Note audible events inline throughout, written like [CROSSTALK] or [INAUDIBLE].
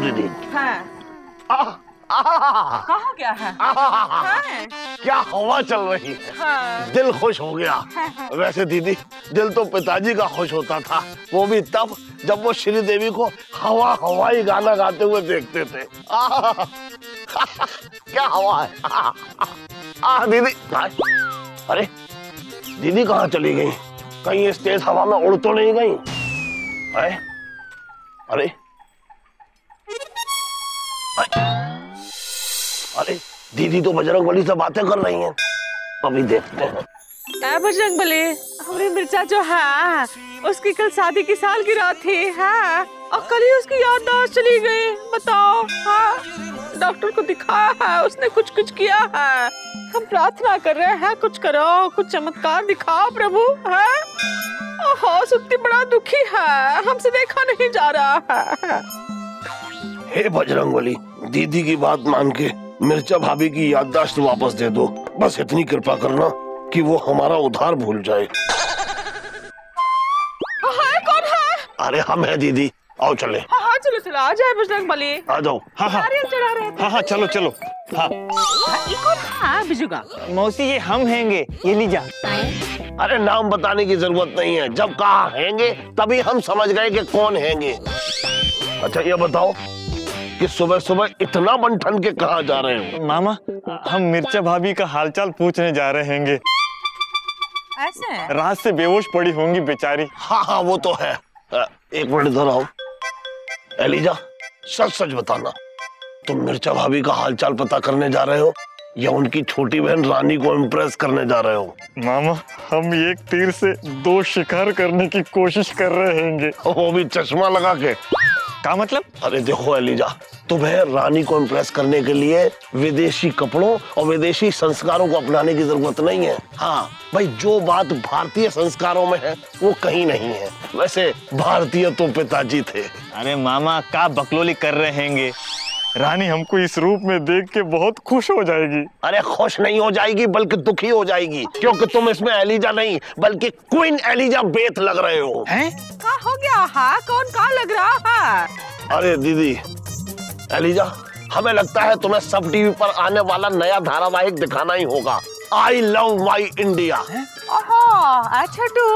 दीदी हाँ। कहा क्या है? हाँ। क्या हवा चल रही है? हाँ। दिल खुश हो गया। हाँ। वैसे दीदी दिल तो पिताजी का खुश होता था। वो भी तब जब वो श्री देवी को हवा हवाई गाना गाते हुए देखते थे। क्या हवा है? आह, दीदी अरे दीदी कहाँ चली गई? कहीं इस तेज हवा में उड़ तो नहीं गई? अरे अरे अरे दीदी तो बजरंग बली से बातें कर रही हैं। अभी देखते हैं। बजरंग बली? हमारी मिर्चा जो है उसकी कल शादी की सालगिरह थी हाँ? और कल ही उसकी याददाश्त चली गई बताओ हाँ? डॉक्टर को दिखाया है उसने कुछ कुछ किया है। हम प्रार्थना कर रहे हैं कुछ करो कुछ चमत्कार दिखाओ प्रभु है? ओहो बड़ा दुखी है हमसे देखा नहीं जा रहा है। हे बजरंग बली दीदी की बात मान के मिर्चा भाभी की याददाश्त वापस दे दो। बस इतनी कृपा करना कि वो हमारा उधार भूल जाए। है कौन है? अरे हम है दीदी। आओ चले। हाँ हाँ चलो चलो आ जाए बजरंग बली आ जाओ। हाँ हाँ। चढ़ा रहे थे। हाँ हाँ चलो चलो। हाँ। हाँ, कौन है बिजुगा मौसी ये हम हैंगे। ये लीजा अरे नाम बताने की ज़रूरत नहीं है। जब कहा हैंगे तभी हम समझ गए कि कौन हैंगे। अच्छा ये बताओ कि सुबह सुबह इतना मन ठन के कहा जा रहे हो? मामा हम मिर्चा भाभी का हालचाल पूछने जा रहे हैंगे। ऐसे? रात से बेहोश पड़ी होंगी बेचारी। हाँ हाँ वो तो है। एक मिनट इधर आओ। एलिजा सच सच बताना तुम मिर्चा भाभी का हालचाल पता करने जा रहे हो? या उनकी छोटी बहन रानी को इम्प्रेस करने जा रहे हो? मामा हम एक तीर से दो शिकार करने की कोशिश कर रहे हैंगे। वो भी चश्मा लगा के। का मतलब? अरे देखो एलिजा तुम्हें रानी को इम्प्रेस करने के लिए विदेशी कपड़ों और विदेशी संस्कारों को अपनाने की ज़रूरत नहीं है। हाँ भाई जो बात भारतीय संस्कारों में है वो कहीं नहीं है। वैसे भारतीय तो पिताजी थे। अरे मामा का बकलोली कर रहे हैंगे। रानी हमको इस रूप में देख के बहुत खुश हो जाएगी। अरे खुश नहीं हो जाएगी बल्कि दुखी हो जाएगी क्योंकि तुम इसमें एलिजा नहीं बल्कि क्वीन एलिजा बेत लग रहे हो। हैं? का हो गया? है कौन का लग रहा है? अरे दीदी एलिजा हमें लगता है तुम्हें सब टीवी पर आने वाला नया धारावाहिक दिखाना ही होगा। आई लव माई इंडिया अच्छा टू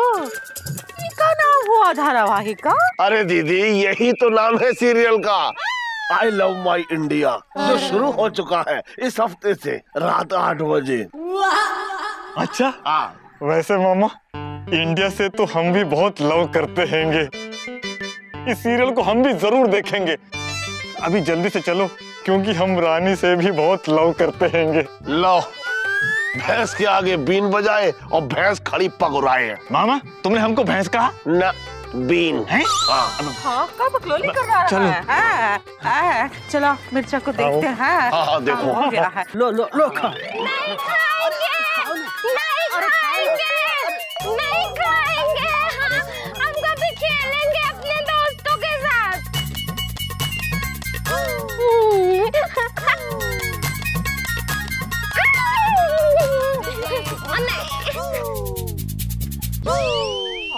का नाम हुआ धारावाहिक का? अरे दीदी यही तो नाम है सीरियल का। आई लव माई इंडिया जो शुरू हो चुका है इस हफ़्ते से रात आठ बजे। अच्छा? हाँ। वैसे मामा इंडिया से तो हम भी बहुत लव करते हैंगे। इस सीरियल को हम भी ज़रूर देखेंगे। अभी जल्दी से चलो क्योंकि हम रानी से भी बहुत लव करते हैंगे। लो। भैंस के आगे बीन बजाए और भैंस खड़ी पगुराए। मामा तुमने हमको भैंस कहा? न बीन। है? हाँ। हाँ का बकलोली कर रहा चलो। है? हाँ, हाँ, चलो मिर्चा को देखते हैं। हाँ, हाँ, देखो। हो गया है। लो लो लो खा।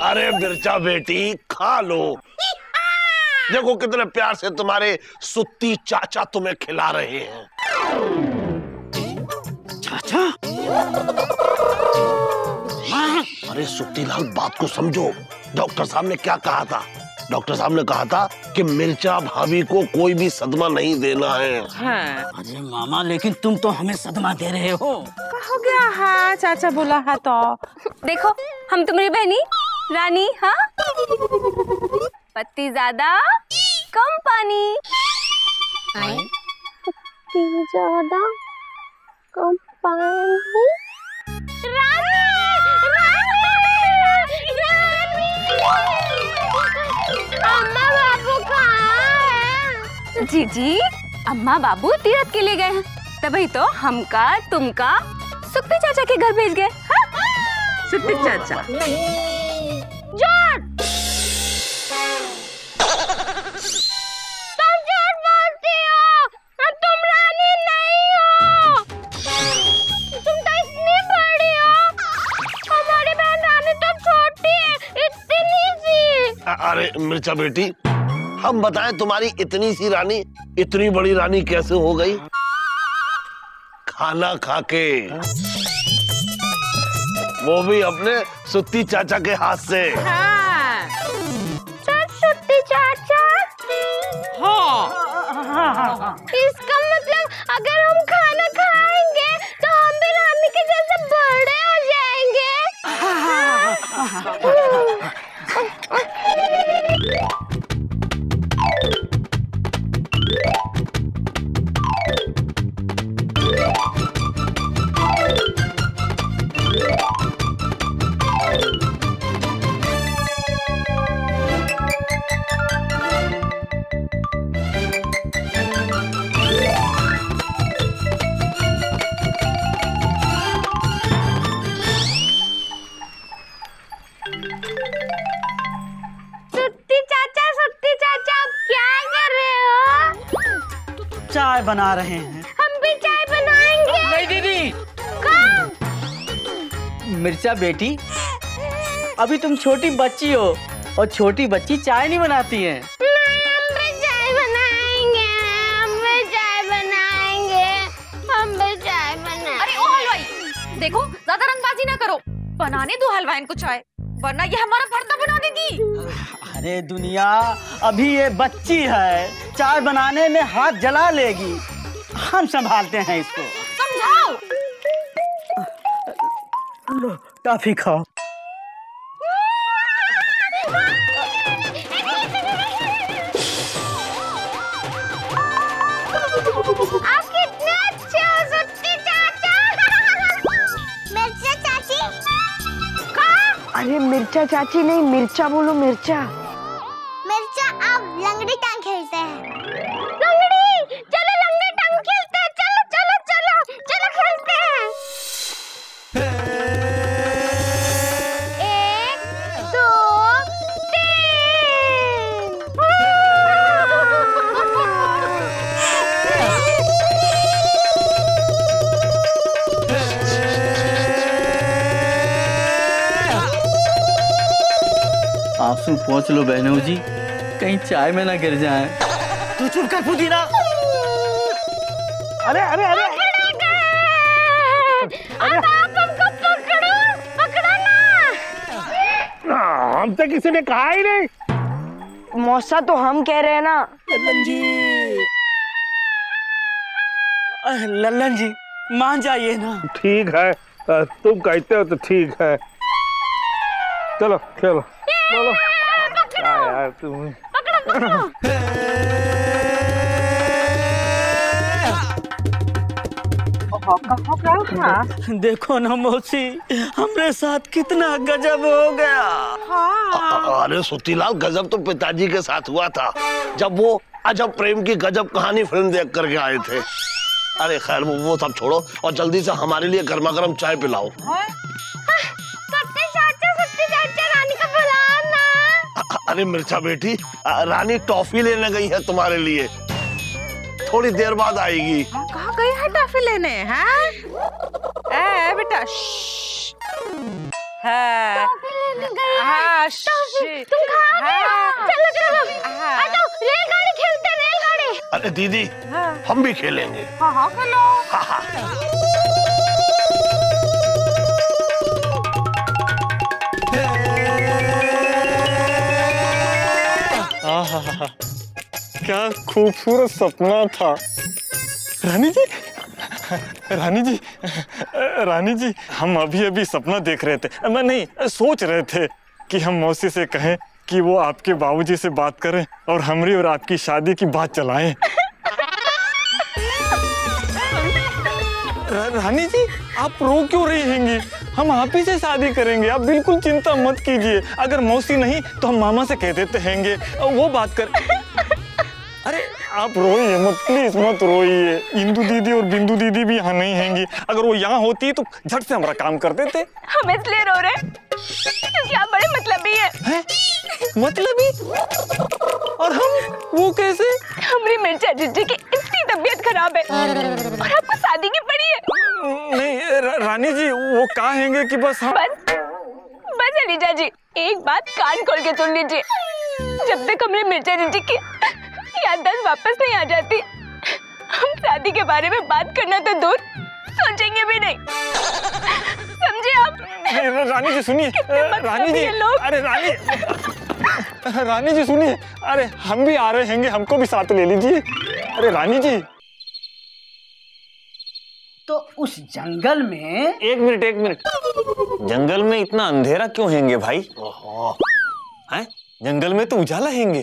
अरे मिर्चा बेटी खा लो। देखो कितने प्यार से तुम्हारे सुत्ती चाचा तुम्हें खिला रहे हैं। चाचा? अरे सुत्ती लाल बात को समझो। डॉक्टर साहब ने क्या कहा था? डॉक्टर साहब ने कहा था कि मिर्चा भाभी को कोई भी सदमा नहीं देना है। हाँ। अरे मामा लेकिन तुम तो हमें सदमा दे रहे हो। का हो गया है चाचा बोला है तो। देखो हम तुम्हारी बहनी। रानी हाँ? पत्ती ज़्यादा कम पानी। पत्ती ज़्यादा कम पानी। रानी अम्मा बाबू कहाँ जी जी। अम्मा बाबू तीरथ के लिए गए हैं। तभी तो हमका तुमका सुखी चाचा के घर भेज गए। हाँ? सुत्ती चाचा। झूठ तुम झूठ बोलती हो तुम रानी नहीं हो। तुम तो इतनी बड़ी हो। हमारी बहन रानी तो छोटी है इतनी सी। अरे मिर्चा बेटी हम बताएँ तुम्हारी इतनी सी रानी इतनी बड़ी रानी कैसे हो गई? खाना खा के वो भी अपने सुत्ती चाचा के हाथ से। हाँ। सुत्ती चाचा। हाँ। इसका मतलब अगर हम खाना चाय बना रहे हैं। हम भी चाय बनाएँगे। नहीं दीदी। मिर्चा बेटी अभी तुम छोटी बच्ची हो और छोटी बच्ची चाय नहीं बनाती है। नहीं हम भी चाय बनाएँगे हम भी चाय बनाएँगे हम भी चाय बनाएँगे अरे ओ हलवाई। देखो ज़्यादा रंगबाजी ना करो। बनाने दो हलवाई को चाय। वरना ये हमारा भरता बना देगी। अरे दुनिया अभी ये बच्ची है चाय बनाने में हाथ जला लेगी। हम संभालते हैं इसको। समझाओ। लो टॉफी खाओ। अरे मिर्चा चाची नहीं मिर्चा बोलो मिर्चा। आँसू पहुँच लो बहनों जी। कहीं चाय में ना गिर जाए। तू चुप कर पुदीना। अरे अरे अरे। अब आप हमको पकड़ो पकड़ो ना हम तो किसी ने कहा ही नहीं। मौसा तो हम कह रहे हैं ना। लल्लन जी। अह, लल्लन जी मान जाइए ना। ठीक है तुम कहते हो तो ठीक है। चलो चलो चलो क्या यार तुम देखो ना मौसी हमरे साथ कितना गजब हो गया। अ- अरे सुतीलाल गजब तो पिताजी के साथ हुआ था जब वो अजब प्रेम की गजब कहानी फ़िल्म देख करके आए थे। अरे खैर वो वो सब छोड़ो और जल्दी से हमारे लिए गर्मा गर्म चाय पिलाओ। सत्ती अरे मिर्चा बेटी रानी टॉफी लेने गई है तुम्हारे लिए। थोड़ी देर बाद आएगी। कहा गई है टॉफी लेने हैं? ए बेटा श्श्श। हाँ। हाँ। तुम खा गए हाँ। चलो चलो। हाँ। रेलगाड़ी खेलते रेलगाड़ी। अरे दीदी हाँ। हम भी खेलेंगे। हाँ हाँ खेलो। क्या खूबसूरत सपना था। रानी जी? रानी जी? रानी जी, हम अभी अभी सपना देख रहे थे। मैं नहीं, सोच रहे थे कि हम मौसी से कहें कि वो आपके बाबूजी से बात करें और हमरी और आपकी शादी की बात चलाएँ। रानी जी आप रो क्यों रही हैंगी? हम आप ही से शादी करेंगे आप बिल्कुल चिंता मत कीजिए। अगर मौसी नहीं तो हम मामा से कह देते हैंगे। वो बात कर [LAUGHS] अरे आप रोइए मत प्लीज़ मत रोइए। इंदू दीदी और बिंदु दीदी भी यहाँ नहीं हैंगी। अगर वो यहाँ होती तो झट से हमारा काम कर देते। हम इसलिए रो रहे हैं क्योंकि आप बड़े मतलबी हैं। हैं? मतलब? और हम वो कैसे? हमारी मिर्चा जीजी की तबीयत खराब है। और आपको शादी की पड़ी है। नहीं रानी जी वो कहा हैंगे कि बस हम बस बस अलीजा जी एक बात कान खोल के सुन लीजिए। जब तक हमारी मिर्चा जीजी की याददाश्त वापस नहीं आ जाती हम शादी के बारे में बात करना तो दूर सोचेंगे भी नहीं। समझे आप? रानी जी सुनिए। रानी जी। अरे रानी रानी जी सुनिए। अरे हम भी आ रहे हैंगे हमको भी साथ ले लीजिए। अरे रानी जी। तो उस जंगल में एक मिनट एक मिनट। जंगल में इतना अंधेरा क्यों हैंगे भाई? हैं? जंगल में तो उजाला हैंगे।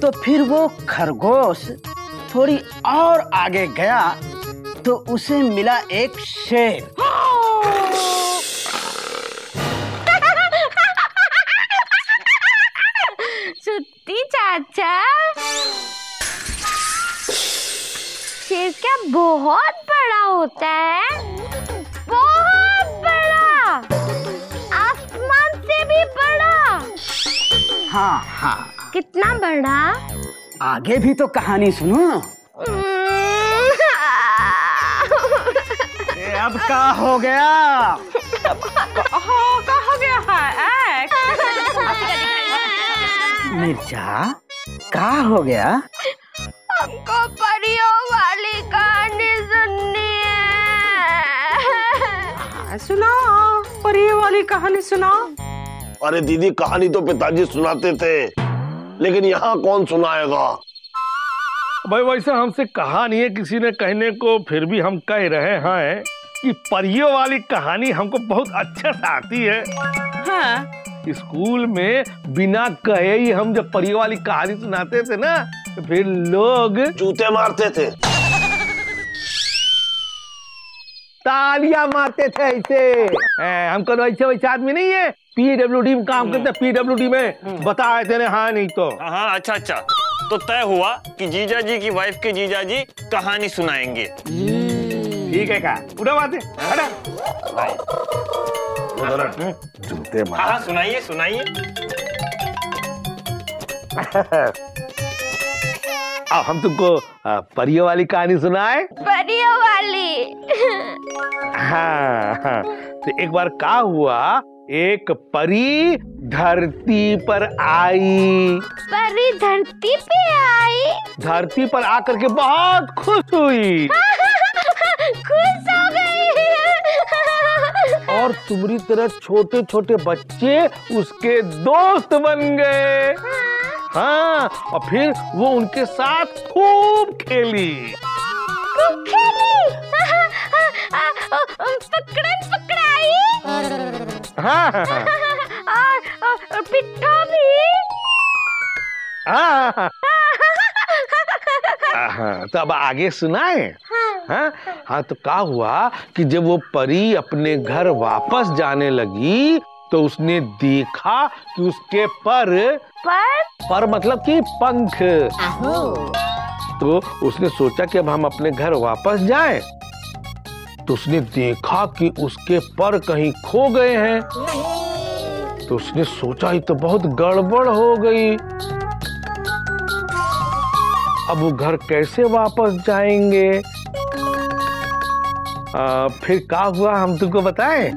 तो फिर वो खरगोश थोड़ी और आगे गया तो उसे मिला एक शेर। चाचा शेर क्या बहुत बड़ा होता है? बहुत बड़ा! आसमान से भी बड़ा! हाँ हाँ। कितना बड़ा? आगे भी तो कहानी सुनो। अब का हो गया? हो का हो? गया है? ऐ? [LAUGHS] का हो गया? हमको परियों वाली कहानी सुननी है। हाँ, सुनाओ। परी वाली कहानी सुनाओ। अरे दीदी कहानी तो पिताजी सुनाते थे। लेकिन यहाँ कौन सुनाएगा? भाई वैसे हमसे कहा नहीं है किसी ने कहने को फिर भी हम कह रहे हैं कि परियों वाली कहानी हमको बहुत अच्छा से आती है। हाँ स्कूल में बिना कहे ही हम जब परी वाली कहानी सुनाते थे ना तो फिर लोग जूते मारते थे। तालियाँ मारते थे ऐसे। ए, हमको तो ऐसे वैसे आदमी नहीं है। पीडब्ल्यूडी में काम करते पीडब्ल्यूडी में बताए थे ना, हाँ नहीं तो। हाँ हाँ अच्छा अच्छा। तो तय हुआ कि जीजा जी की वाइफ के जीजा जी कहानी सुनाएँगे। ठीक है का। उठा बातें जूते मार हाँ हाँ, सुनाइए सुनाइए अब हम तुमको परियों वाली कहानी सुनाए? परियों वाली। हाँ, हाँ। तो एक बार का हुआ एक परी धरती पर आई। परी धरती पे आई? धरती पर आकर के बहुत खुश हुई। [LAUGHS] खुश हो और तुम्हारी तरह छोटे छोटे बच्चे उसके दोस्त बन गए। हाँ और फिर वो उनके साथ खूब खेली। खूब खेली? पकड़न पकड़ाई? हाँ। और, भी? हाँ, हाँ, हाँ, तो अब आगे सुनाए। हाँ? हाँ तो क्या हुआ कि जब वो परी अपने घर वापस जाने लगी तो उसने देखा कि उसके पर पर? पर मतलब कि पंख। तो उसने सोचा कि अब हम अपने घर वापस जाएँ। तो उसने देखा कि उसके पर कहीं खो गए हैं। तो उसने सोचा ही तो बहुत गड़बड़ हो गई। अब वो घर कैसे वापस जाएँगे? आ, फिर क्या हुआ हम तुमको बताएँ?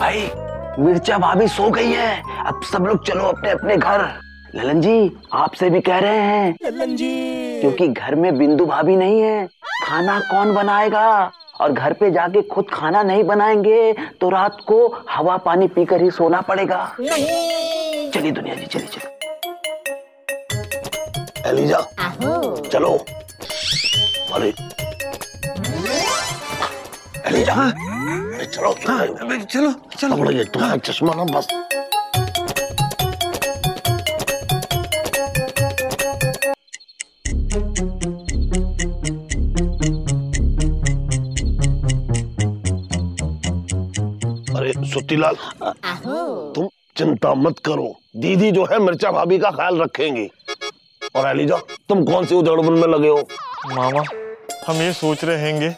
भाई मिर्चा भाभी सो गई है। अब सब लोग चलो अपने अपने घर। ललन जी आपसे भी कह रहे हैं। ललन जी। क्योंकि घर में बिंदु भाभी नहीं है। खाना कौन बनाएगा? और घर पे जाके खुद खाना नहीं बनाएँगे तो रात को हवा पानी पीकर ही सोना पड़ेगा। चलिए दुनिया जी चलिए चलिए। एलिजा चलो। अरे। एलिजा। चलो चलो। चलो चलो। तुम्हारा चश्मा ना बस। सुतीलाल तुम चिंता मत करो। दीदी जो है मिर्चा भाभी का ख्याल रखेंगी। और एलिजा तुम कौन सी उजड़बुन में लगे हो? मामा हम ये सोच रहे हैंगे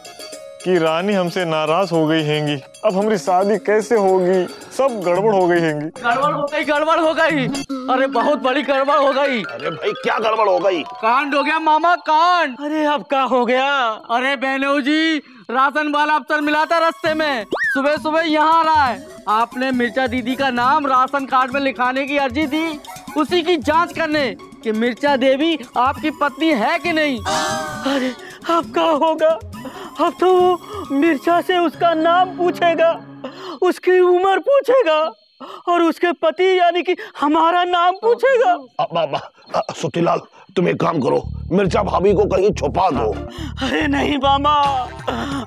कि रानी हमसे नाराज़ हो गई हैंगी। अब हमारी शादी कैसे होगी? सब गड़बड़ हो गई हैंगी। गड़बड़ हो गई गड़बड़ हो गई। अरे बहुत बड़ी गड़बड़ हो गई। अरे भाई क्या गड़बड़ हो गई? कांड हो गया मामा कांड। अरे अब क्या हो गया? अरे बहनों जी राशन वाला अफसर मिला था रस्ते में। सुबह सुबह यहाँ आ रहा है। आपने मिर्चा दीदी का नाम राशन कार्ड में लिखाने की अर्जी दी। उसी की जाँच करने कि मिर्चा देवी आपकी पत्नी है कि नहीं। अरे अब क्या होगा? अब तो वो मिर्चा से उसका नाम पूछेगा उसकी उम्र पूछेगा और उसके पति यानी कि हमारा नाम पूछेगा। सुखीलाल तुम एक काम करो मिर्चा भाभी को कहीं छुपा दो। अरे नहीं मामा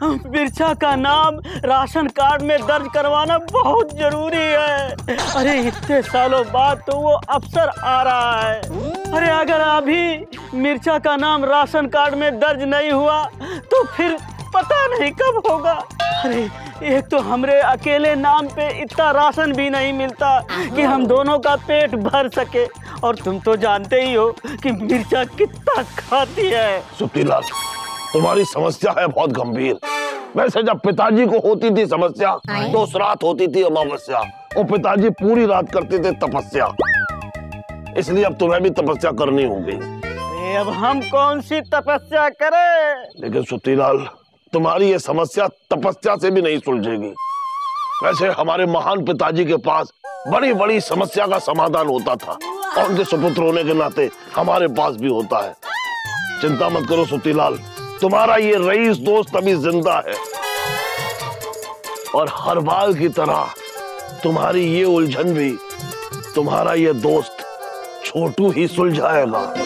मिर्चा का नाम राशन कार्ड में दर्ज करवाना बहुत ज़रूरी है। अरे इतने सालों बाद तो वो अफसर आ रहा है। अरे अगर अभी मिर्चा का नाम राशन कार्ड में दर्ज नहीं हुआ तो फिर पता नहीं कब होगा। अरे एक तो हमरे अकेले नाम पे इतना राशन भी नहीं मिलता कि हम दोनों का पेट भर सके। और तुम तो जानते ही हो कि मिर्चा कितना खाती है। सुखीलाल तुम्हारी समस्या है बहुत गंभीर। वैसे जब पिताजी को होती थी समस्या तो उस रात होती थी अमावस्या। वो पिताजी पूरी रात करते थे तपस्या। इसलिए अब तुम्हें भी तपस्या करनी होगी। अब हम कौन सी तपस्या करें? लेकिन सुतीलाल तुम्हारी ये समस्या तपस्या से भी नहीं सुलझेगी। वैसे हमारे महान पिताजी के पास बड़ी बड़ी समस्या का समाधान होता था और उनके सुपुत्र होने के नाते हमारे पास भी होता है। चिंता मत करो सुतीलाल, तुम्हारा ये रईस दोस्त अभी ज़िंदा है। और हर बार की तरह तुम्हारी ये उलझन भी, तुम्हारा ये दोस्त छोटू ही सुलझाएगा।